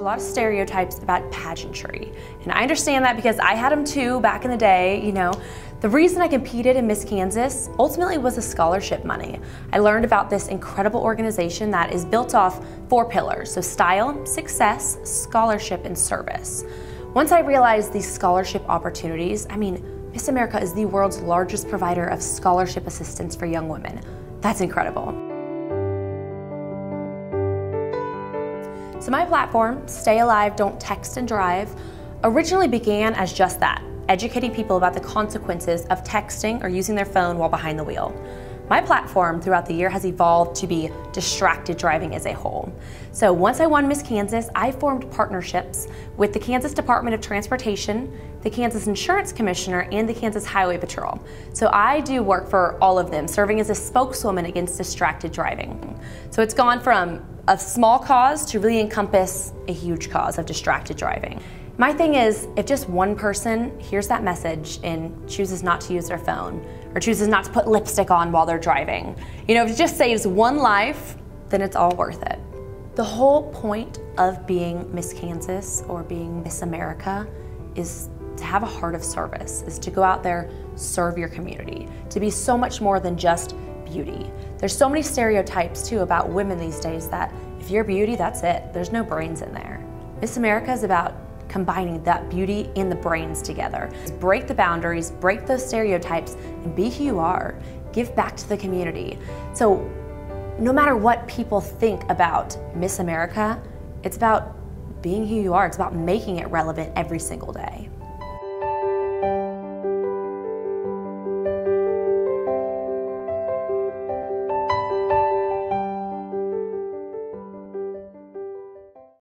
lot of stereotypes about pageantry. And I understand that because I had them too back in the day, you know. The reason I competed in Miss Kansas ultimately was the scholarship money. I learned about this incredible organization that is built off four pillars, so style, success, scholarship, and service. Once I realized these scholarship opportunities, I mean, Miss America is the world's largest provider of scholarship assistance for young women. That's incredible. So my platform, Stay Alive, Don't Text and Drive, originally began as just that, educating people about the consequences of texting or using their phone while behind the wheel. My platform throughout the year has evolved to be distracted driving as a whole. So once I won Miss Kansas, I formed partnerships with the Kansas Department of Transportation, the Kansas Insurance Commissioner, and the Kansas Highway Patrol. So I do work for all of them, serving as a spokeswoman against distracted driving. So it's gone from a small cause to really encompass a huge cause of distracted driving. My thing is, if just one person hears that message and chooses not to use their phone or chooses not to put lipstick on while they're driving, you know, if it just saves one life, then it's all worth it. The whole point of being Miss Kansas or being Miss America is to have a heart of service, is to go out there, serve your community, to be so much more than just beauty. There's so many stereotypes too about women these days that if you're beauty, that's it. There's no brains in there. Miss America is about combining that beauty and the brains together. Break the boundaries, break those stereotypes, and be who you are. Give back to the community. So, no matter what people think about Miss America, it's about being who you are. It's about making it relevant every single day.